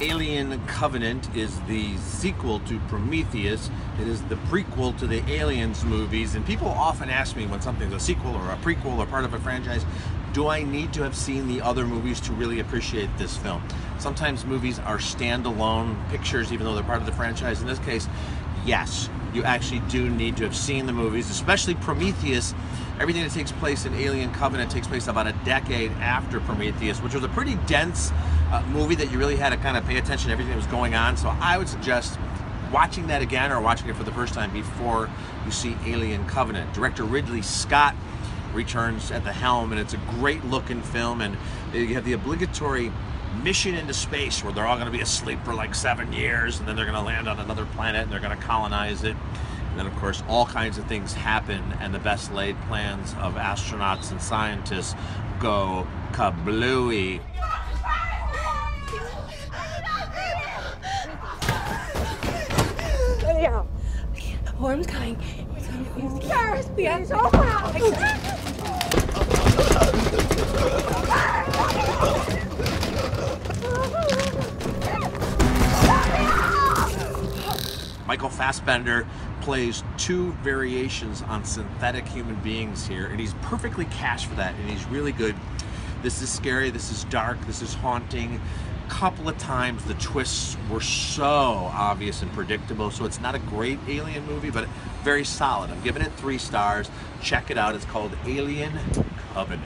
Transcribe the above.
Alien Covenant is the sequel to Prometheus. It is the prequel to the Aliens movies. And people often ask me when something's a sequel or a prequel or part of a franchise, do I need to have seen the other movies to really appreciate this film? Sometimes movies are standalone pictures, even though they're part of the franchise. In this case, yes you actually do need to have seen the movies, especially Prometheus. Everything that takes place in Alien Covenant takes place about a decade after Prometheus, which was a pretty dense uh, movie that you really had to kind of pay attention to everything that was going on. So I would suggest watching that again or watching it for the first time before you see Alien Covenant. Director Ridley Scott returns at the helm, and it's a great looking film. And you have the obligatory mission into space where they're all going to be asleep for like seven years, and then they're going to land on another planet and they're going to colonize it. And then, of course, all kinds of things happen, and the best laid plans of astronauts and scientists go kablooey. Yeah. Worm's coming. Yes, yes, oh, Michael Fassbender plays two variations on synthetic human beings here, and he's perfectly cast for that, and he's really good. This is scary, this is dark, this is haunting. A couple of times the twists were so obvious and predictable, so it's not a great alien movie, but very solid. I'm giving it three stars. Check it out. It's called Alien Covenant.